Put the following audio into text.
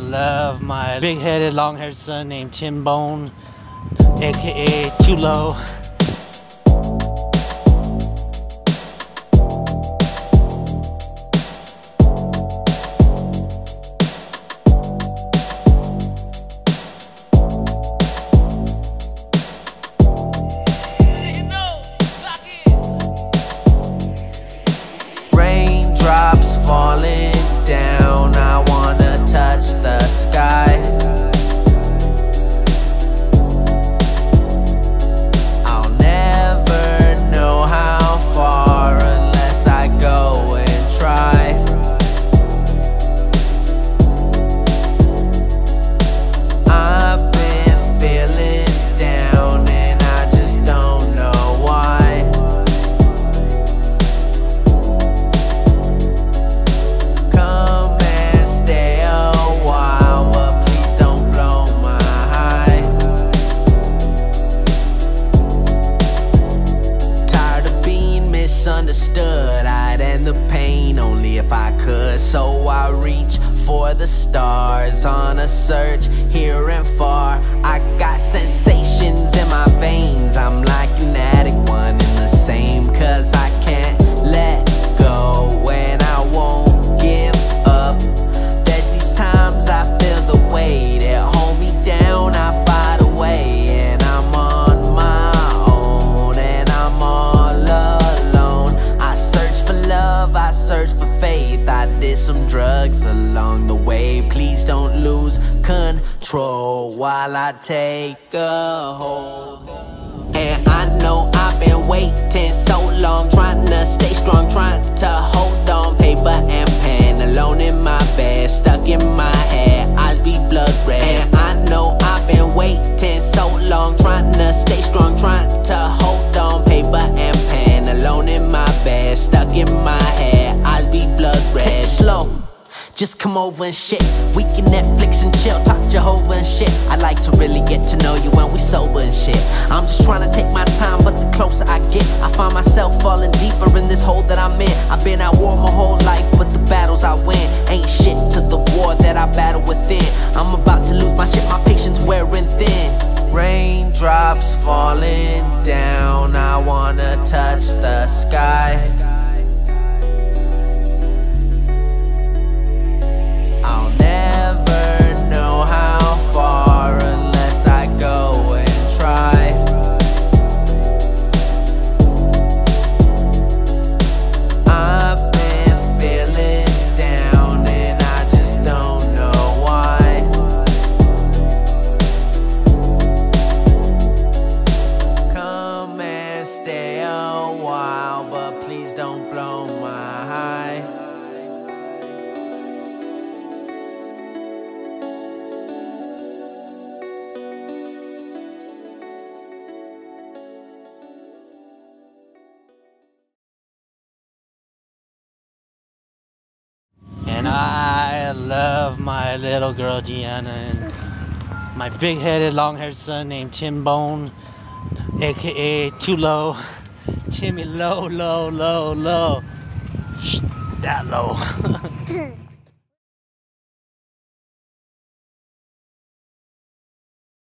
love my big-headed, long-haired son named Tim Bone, aka Too misunderstood, I'd end the pain only if I could. So I reach for the stars on a search here and far. I got sensations in my veins, I'm like an addict, along the way. Please don't lose control while I take a hold. And I know I've been waiting so long, trying to stay strong, trying to hold on. Paper and pen, alone in my bed, Just come over and shit. We can Netflix and chill, talk to Jehovah and shit. I like to really get to know you when we sober and shit. I'm just trying to take my time, but the closer I get, I find myself falling deeper in this hole that I'm in. I've been at war my whole life, but the battles I win ain't shit to the war that I battle within. I'm about to lose my shit, my patience wearing thin. Raindrops falling down, I wanna touch the sky. I love my little girl Gianna and my big-headed, long-haired son named Tim Bone, aka Too Low. Timmy low, low, low, low. That low.